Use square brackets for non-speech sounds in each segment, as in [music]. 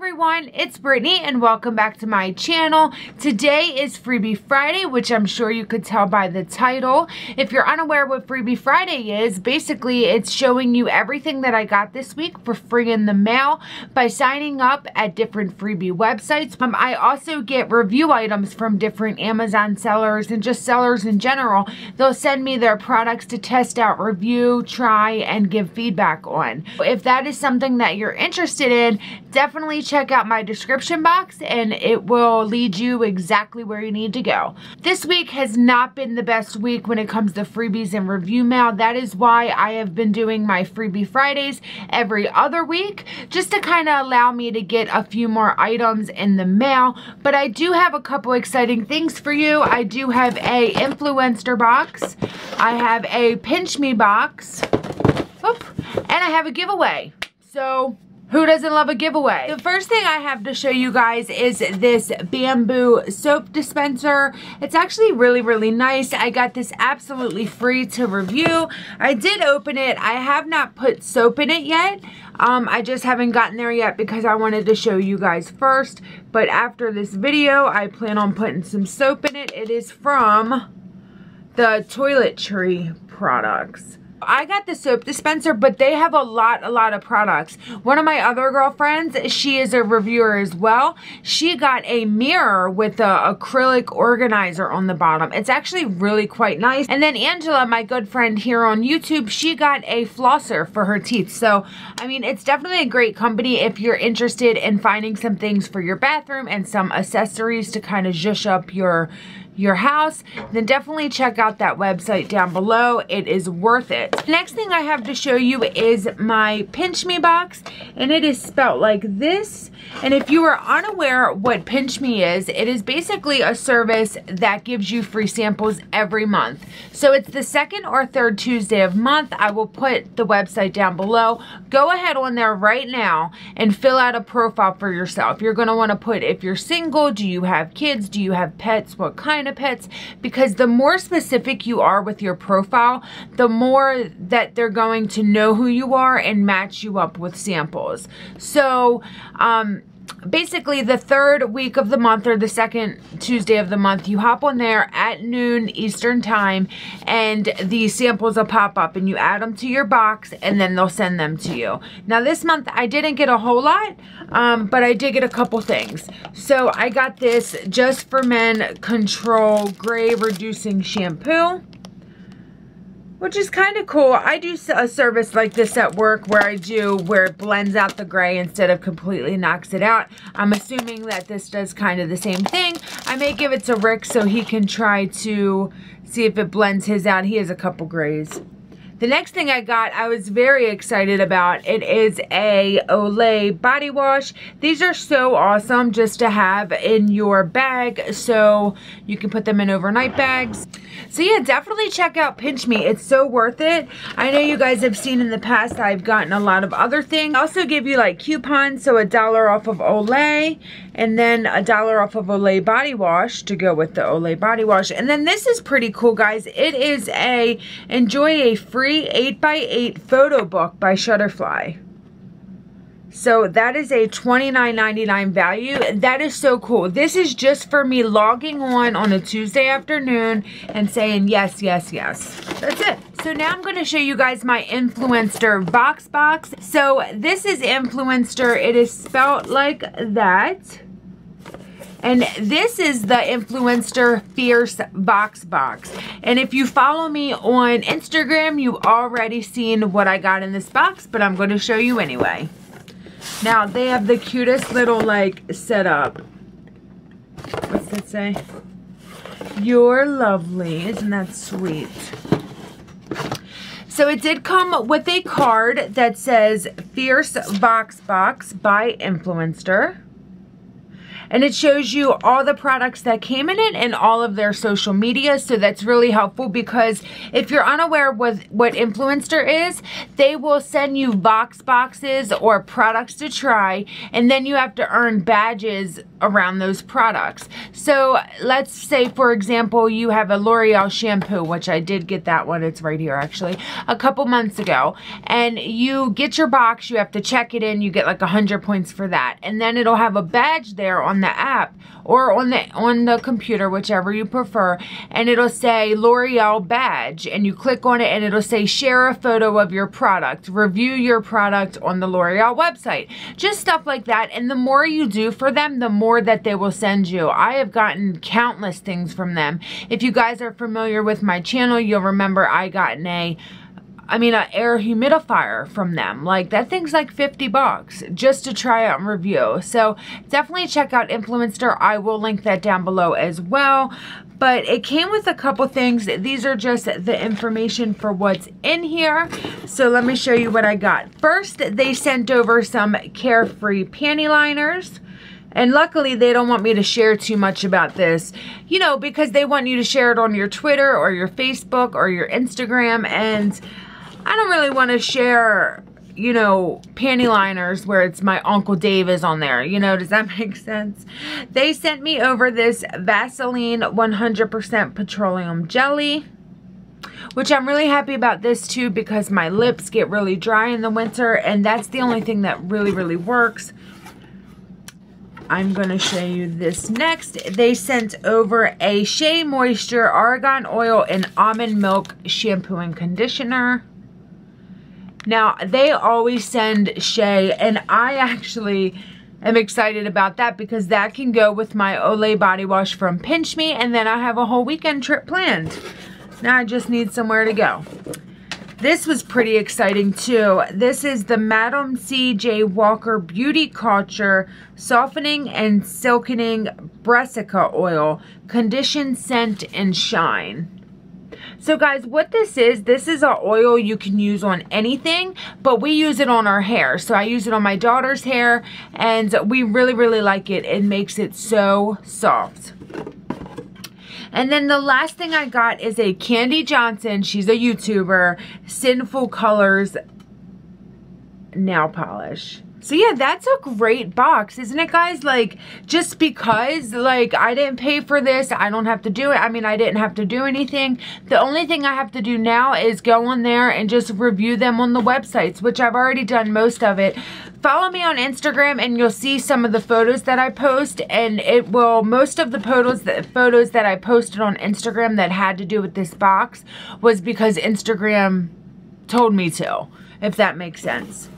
everyone, it's Brittany and welcome back to my channel. Today is Freebie Friday, which I'm sure you could tell by the title. If you're unaware what Freebie Friday is, basically it's showing you everything that I got this week for free in the mail by signing up at different freebie websites. Um, I also get review items from different Amazon sellers and just sellers in general. They'll send me their products to test out, review, try, and give feedback on. If that is something that you're interested in, definitely check out my description box and it will lead you exactly where you need to go. This week has not been the best week when it comes to freebies and review mail. That is why I have been doing my freebie Fridays every other week just to kind of allow me to get a few more items in the mail. But I do have a couple exciting things for you. I do have a Influenster box. I have a pinch me box. Oop, and I have a giveaway. So who doesn't love a giveaway? The first thing I have to show you guys is this bamboo soap dispenser. It's actually really, really nice. I got this absolutely free to review. I did open it. I have not put soap in it yet. Um, I just haven't gotten there yet because I wanted to show you guys first. But after this video, I plan on putting some soap in it. It is from the Toilet Tree products. I got the soap dispenser, but they have a lot, a lot of products. One of my other girlfriends, she is a reviewer as well. She got a mirror with a acrylic organizer on the bottom. It's actually really quite nice. And then Angela, my good friend here on YouTube, she got a flosser for her teeth. So, I mean, it's definitely a great company if you're interested in finding some things for your bathroom and some accessories to kind of zhuzh up your your house, then definitely check out that website down below. It is worth it. Next thing I have to show you is my Pinch Me box, and it is spelled like this. And if you are unaware what Pinch Me is, it is basically a service that gives you free samples every month. So it's the second or third Tuesday of month. I will put the website down below. Go ahead on there right now and fill out a profile for yourself. You're gonna wanna put if you're single, do you have kids, do you have pets, what kind of pets because the more specific you are with your profile, the more that they're going to know who you are and match you up with samples. So, um, basically the third week of the month or the second Tuesday of the month, you hop on there at noon Eastern time and the samples will pop up and you add them to your box and then they'll send them to you. Now this month I didn't get a whole lot, um, but I did get a couple things. So I got this Just for Men Control Gray Reducing Shampoo which is kind of cool. I do a service like this at work where I do where it blends out the gray instead of completely knocks it out. I'm assuming that this does kind of the same thing. I may give it to Rick so he can try to see if it blends his out. He has a couple grays. The next thing I got, I was very excited about. It is a Olay body wash. These are so awesome just to have in your bag so you can put them in overnight bags. So yeah, definitely check out Pinch Me. It's so worth it. I know you guys have seen in the past I've gotten a lot of other things. I also give you like coupons, so a dollar off of Olay and then a dollar off of Olay body wash to go with the Olay body wash. And then this is pretty cool, guys. It is a enjoy a free 8x8 photo book by Shutterfly. So that is a $29.99 value. That is so cool. This is just for me logging on on a Tuesday afternoon and saying yes, yes, yes. That's it. So now I'm going to show you guys my Influenster Vox box. So this is Influenster. It is spelled like that. And this is the Influenster Fierce Vox Box. And if you follow me on Instagram, you've already seen what I got in this box, but I'm going to show you anyway. Now, they have the cutest little, like, setup. What's that say? You're lovely. Isn't that sweet? So it did come with a card that says Fierce Vox Box by Influenster. And it shows you all the products that came in it and all of their social media. So that's really helpful because if you're unaware with what Influenster is, they will send you Vox Boxes or products to try and then you have to earn badges around those products. So let's say, for example, you have a L'Oreal shampoo, which I did get that one. It's right here actually, a couple months ago. And you get your box, you have to check it in, you get like 100 points for that. And then it'll have a badge there on the app or on the on the computer, whichever you prefer, and it'll say L'Oreal badge, and you click on it and it'll say share a photo of your product, review your product on the L'Oreal website. Just stuff like that. And the more you do for them, the more that they will send you. I have gotten countless things from them. If you guys are familiar with my channel, you'll remember I got A I mean, an air humidifier from them. Like, that thing's like 50 bucks just to try out and review. So, definitely check out Influenster. I will link that down below as well. But it came with a couple things. These are just the information for what's in here. So, let me show you what I got. First, they sent over some Carefree panty liners. And luckily, they don't want me to share too much about this, you know, because they want you to share it on your Twitter or your Facebook or your Instagram. And I don't really want to share, you know, panty liners where it's my Uncle Dave is on there. You know, does that [laughs] make sense? They sent me over this Vaseline 100% petroleum jelly which I'm really happy about this too because my lips get really dry in the winter and that's the only thing that really, really works. I'm going to show you this next. They sent over a Shea Moisture Argan Oil and Almond Milk Shampoo and Conditioner. Now, they always send Shea, and I actually am excited about that because that can go with my Olay body wash from Pinch Me, and then I have a whole weekend trip planned. Now I just need somewhere to go. This was pretty exciting too. This is the Madam C.J. Walker Beauty Culture Softening and Silkening Brassica Oil Condition, Scent, and Shine. So guys, what this is, this is an oil you can use on anything, but we use it on our hair. So I use it on my daughter's hair and we really, really like it. It makes it so soft. And then the last thing I got is a Kandee Johnson, she's a YouTuber, Sinful Colors nail polish. So yeah, that's a great box, isn't it guys? Like, just because, like, I didn't pay for this, I don't have to do it. I mean, I didn't have to do anything. The only thing I have to do now is go on there and just review them on the websites, which I've already done most of it. Follow me on Instagram and you'll see some of the photos that I post and it will, most of the photos that, photos that I posted on Instagram that had to do with this box was because Instagram told me to if that makes sense.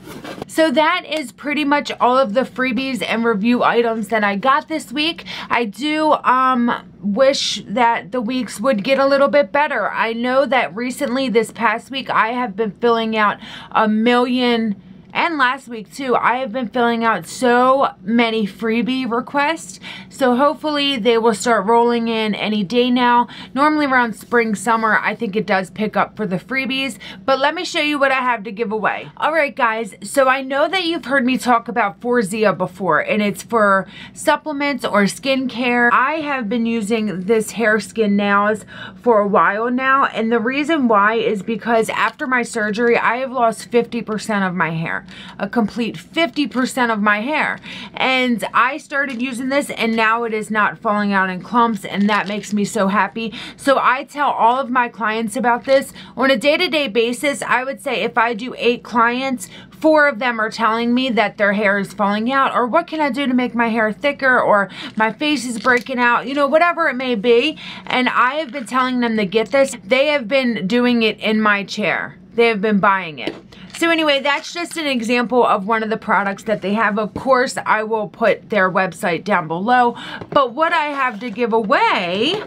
So that is pretty much all of the freebies and review items that I got this week. I do um, wish that the weeks would get a little bit better. I know that recently this past week I have been filling out a million and last week too, I have been filling out so many freebie requests. So hopefully they will start rolling in any day now. Normally around spring, summer, I think it does pick up for the freebies. But let me show you what I have to give away. All right, guys. So I know that you've heard me talk about Forzea before, and it's for supplements or skincare. I have been using this hair skin nails for a while now. And the reason why is because after my surgery, I have lost 50% of my hair a complete 50% of my hair. And I started using this and now it is not falling out in clumps and that makes me so happy. So I tell all of my clients about this. On a day-to-day -day basis, I would say if I do eight clients, four of them are telling me that their hair is falling out or what can I do to make my hair thicker or my face is breaking out, you know, whatever it may be. And I have been telling them to get this. They have been doing it in my chair. They have been buying it. So anyway, that's just an example of one of the products that they have. Of course, I will put their website down below. But what I have to give away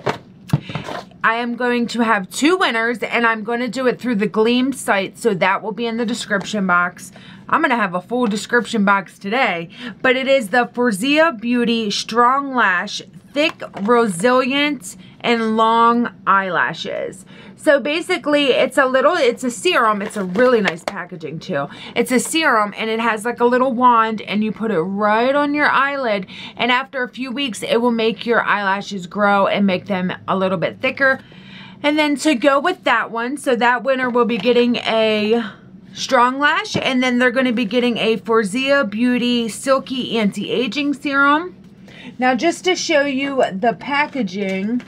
I am going to have two winners and I'm going to do it through the Gleam site so that will be in the description box. I'm going to have a full description box today but it is the Forzea Beauty Strong Lash thick, resilient, and long eyelashes. So basically it's a little, it's a serum. It's a really nice packaging too. It's a serum and it has like a little wand and you put it right on your eyelid and after a few weeks it will make your eyelashes grow and make them a little bit thicker. And then to go with that one, so that winner will be getting a Strong Lash and then they're going to be getting a Forzea Beauty Silky Anti-Aging Serum. Now just to show you the packaging,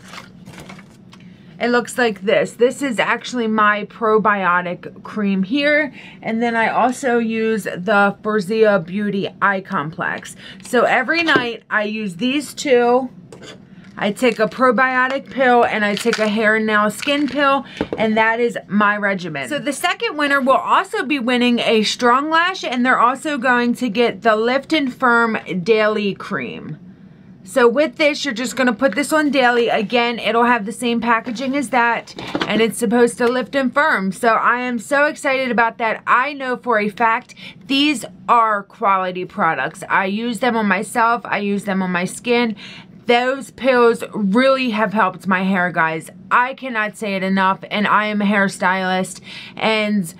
it looks like this. This is actually my probiotic cream here. And then I also use the Forzea Beauty Eye Complex. So every night I use these two. I take a probiotic pill and I take a hair and nail skin pill and that is my regimen. So the second winner will also be winning a Strong Lash and they're also going to get the Lift and Firm Daily Cream. So with this, you're just gonna put this on daily. Again, it'll have the same packaging as that, and it's supposed to lift and firm. So I am so excited about that. I know for a fact, these are quality products. I use them on myself, I use them on my skin. Those pills really have helped my hair, guys. I cannot say it enough, and I am a hairstylist, and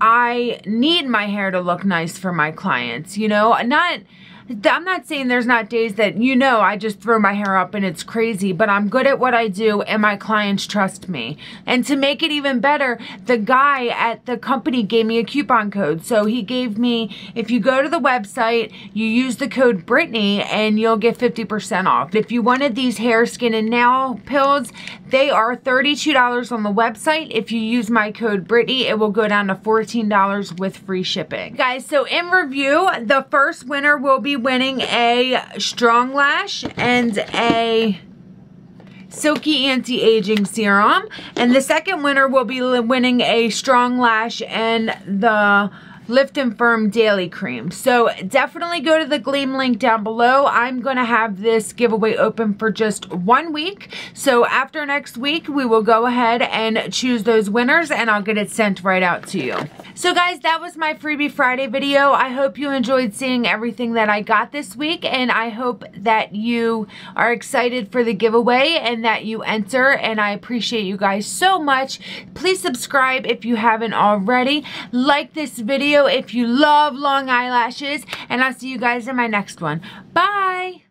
I need my hair to look nice for my clients, you know? Not I'm not saying there's not days that, you know, I just throw my hair up and it's crazy, but I'm good at what I do and my clients trust me. And to make it even better, the guy at the company gave me a coupon code. So he gave me, if you go to the website, you use the code Brittany and you'll get 50% off. If you wanted these hair, skin, and nail pills, they are $32 on the website. If you use my code Brittany, it will go down to $14 with free shipping. Guys, so in review, the first winner will winning a Strong Lash and a Silky Anti-Aging Serum. And the second winner will be winning a Strong Lash and the Lift and Firm Daily Cream. So definitely go to the Gleam link down below. I'm going to have this giveaway open for just one week. So after next week, we will go ahead and choose those winners and I'll get it sent right out to you. So guys, that was my Freebie Friday video. I hope you enjoyed seeing everything that I got this week and I hope that you are excited for the giveaway and that you enter and I appreciate you guys so much. Please subscribe if you haven't already. Like this video if you love long eyelashes and I'll see you guys in my next one. Bye!